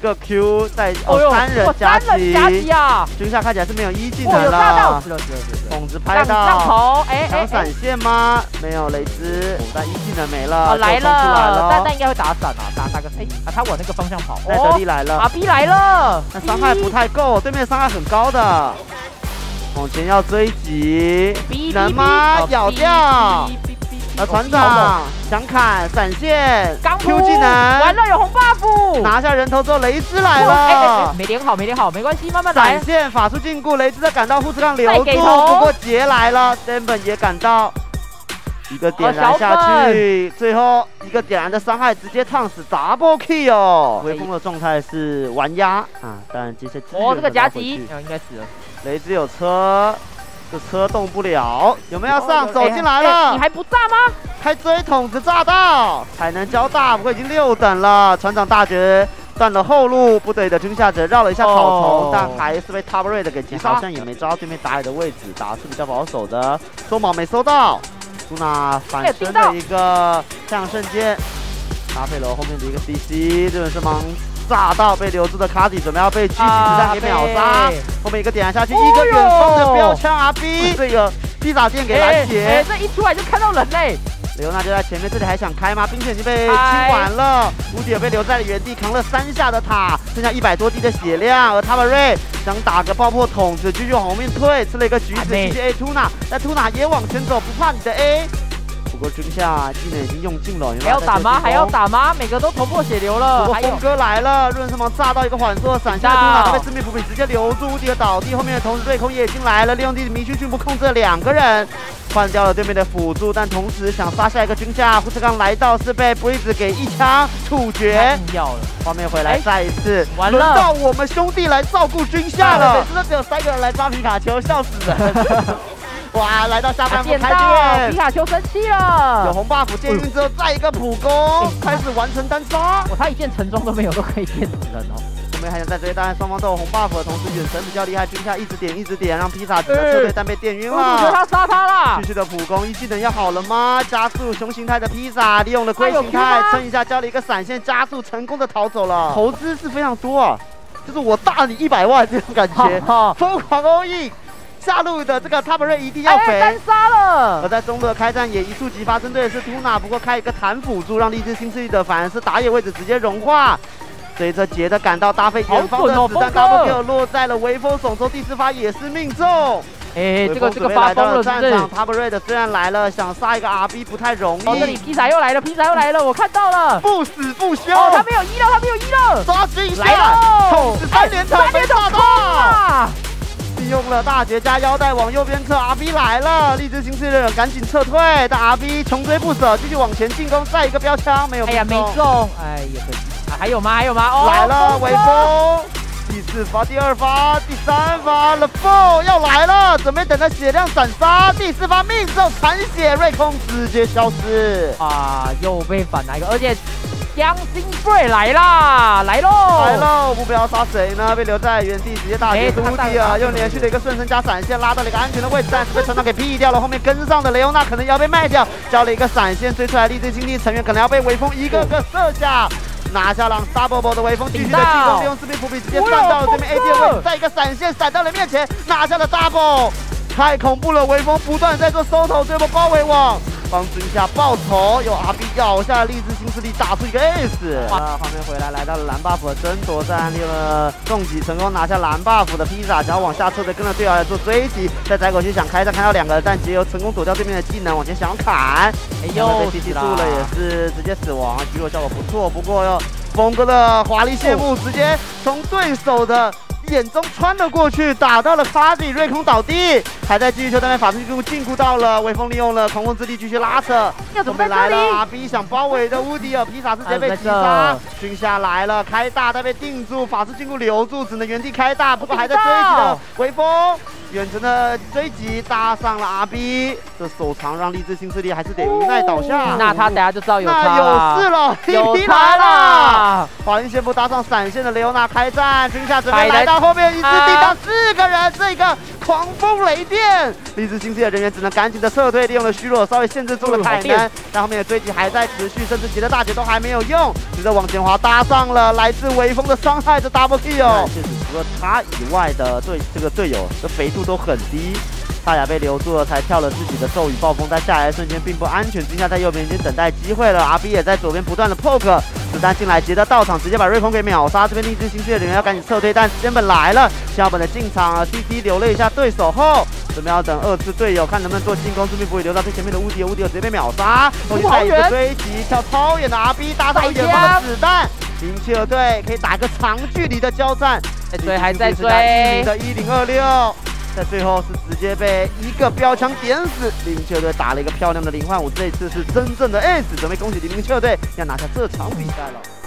个 Q 在哦三人夹击，夹击啊！军下看起来是没有一技能了，筒子拍到，上头，哎，抢闪现吗？没有雷兹，但一技能没了，来了，蛋蛋应该会打闪啊，打打个哎啊，他往那个方向跑，奈德利来了，阿 B 来了，那伤害不太够，对面伤害很高的，往前要追击，能吗？咬掉。船长想砍闪现，Q 技能。完了有红 buff，拿下人头之后雷兹来了，没点好没点好没关系慢慢来。闪现法术禁锢，雷兹在赶到护士杠留住，不过杰来了。D e n b e n 也赶到，一个点燃下去，最后一个点燃的伤害直接烫死 Double Kill 哦。微风的状态是玩压。啊，但这些哦这个夹击。应该死了，雷兹有车。这车动不了，有没有要上？走进来了，你还不炸吗？开追筒子炸到，才能交大，不过已经六等了。船长大绝断了后路，部队的军下者绕了一下草丛，但还是被 Top Red 给击杀，好像也没抓到对面打野的位置，打是比较保守的。收毛没收到，苏娜反身的一个向圣剑，搭配了后面的一个 CC，这边是忙。炸到被留住的卡迪准备要被狙击子弹给秒杀，后面一个点下去，一个远方的标枪 R B，这个披萨店给拦截，这一出来就看到人嘞。雷欧娜就在前面，这里还想开吗？兵线已经被清完了，乌迪尔被留在了原地，扛了三下的塔，剩下一百多滴的血量，而塔巴瑞想打个爆破筒子继续往后面退，吃了一个橘子，继续 A 图娜，但图娜也往前走，不怕你的 A。不过军下技能已经用尽了，还要打吗？还要打吗？每个都头破血流了。不过峰哥来了，润什么炸到一个缓速闪现，被致命伏笔直接留住，无敌的倒地。后面的同时对空也已经来了，利用地迷区迅步控制了两个人，换掉了对面的辅助，但同时想杀下一个军下。护士刚来到是被 Breeze 给一枪处决。要了，画面回来再一次，完了，轮到我们兄弟来照顾军下了。每次都只有三个人来抓皮卡丘，笑死人。哇，来到下半部开店，皮卡丘生气了。有红 buff 剑运之后，再一个普攻，开始完成单杀。我，他一件成装都没有，都可以电死人哦。后面还想再追，但双方都有红 buff 的同时，远程比较厉害，军下一直点一直点，让披萨只能撤退，但被电晕了。我觉得他杀他了。继续的普攻，一技能要好了吗？加速熊形态的披萨，利用了龟形态撑一下，交了一个闪现加速，成功的逃走了。投资是非常多啊，就是我大你一百万这种感觉，疯狂 all in。下路的这个 Top 瑞一定要肥，单杀了。而在中路的开战也一触即发，针对的是 Tuna，不过开一个弹辅助，让励志新势力的反而是打野位置直接融化。随着杰的赶到搭配远方的子弹 Kill 落在了微风手中第四发也是命中。哎，这个这个发疯了，战场的虽然来了，想杀一个 RB 不太容易。哦，这里披萨又来了，披萨又来了，我看到了，不死不休。哦，他没有一了，他没有一了，抓紧来了，了大绝加腰带往右边撤，R B 来了，励志新势力赶紧撤退，但 R B 穷追不舍，继续往前进攻，再一个标枪没有，哎呀没中，哎呀可惜，还有吗？还有吗？哦，来了，微风，第四发，第二发，第三发，The Four 要来了，准备等着血量斩杀，第四发命中残血，瑞空直接消失，啊，又被反来一个，而且。江心队来啦，来喽，来喽！目标杀谁呢？被留在原地，直接大绝无敌啊！又连续的一个顺身加闪现拉到了一个安全的位置，但是被船长给劈掉了。后面跟上的雷欧娜可能要被卖掉，交了一个闪现追出来，励志新地成员可能要被微风一个个射下，拿下了 double 的微风，继续的进攻，利用四命伏笔直接站到了对面 AD 的位置，再一个闪现闪到了面前，拿下了 double，太恐怖了！微风不断在做收头，这波包围网。帮军下报仇，有阿 B 咬下励志新势力打出一个 S。啊！画面回来，来到了蓝 buff 的争夺战，利用了重击成功拿下蓝 buff 的披萨，然后往下撤的，跟着队友来做追击。在窄口区想开战，看到两个人，但杰油成功躲掉对面的技能，往前想要砍，哎呦，被 CC 住了，也是直接死亡。狙落效果不错，不过哟，峰哥的华丽谢幕，直接从对手的。眼中穿了过去，打到了卡迪，瑞空倒地，还在继续球，但被法术进攻禁锢到了。微风利用了狂风之力继续拉扯，准备来了。B 想包围的乌迪尔皮萨直接被击杀，熏下来了，开大但被定住，法师禁锢留住，只能原地开大，不过还在追击。微风。远程的追击搭上了阿 B，这手长让励志新势力还是得无奈倒下。那他等下就知道有那有事了，T P 来了。华 云先不搭上闪现的雷欧娜开战，军下准备来到后面一次地挡四个人，这个狂风雷电，励志星际的人员只能赶紧的撤退，利用了虚弱稍微限制住了凯南，但后面的追击还在持续，甚至杰的大姐都还没有用，直接往前滑搭上了来自微风的伤害的 double kill。确实，除了他以外的队这个队友的肥度都很低。大雅被留住了，才跳了自己的咒语暴风，在下来的瞬间并不安全，之下在右边已经等待机会了。阿 B 也在左边不断的 poke，子弹进来，杰德到场，直接把瑞鹏给秒杀。这边励志星区的人员要赶紧撤退，但时间本来了，小本的进场啊，C C 留了一下对手后，准备要等二次队友，看能不能做进攻，顺便不会留到最前面的乌迪，乌迪直接被秒杀。后续再一个追击，跳超远的 R B 搭上远方的子弹，明确队可以打一个长距离的交战。追还在追，的一零二六。在最后是直接被一个标枪点死，黎明球队打了一个漂亮的零换五，这次是真正的 S，准备恭喜黎明球队要拿下这场比赛了。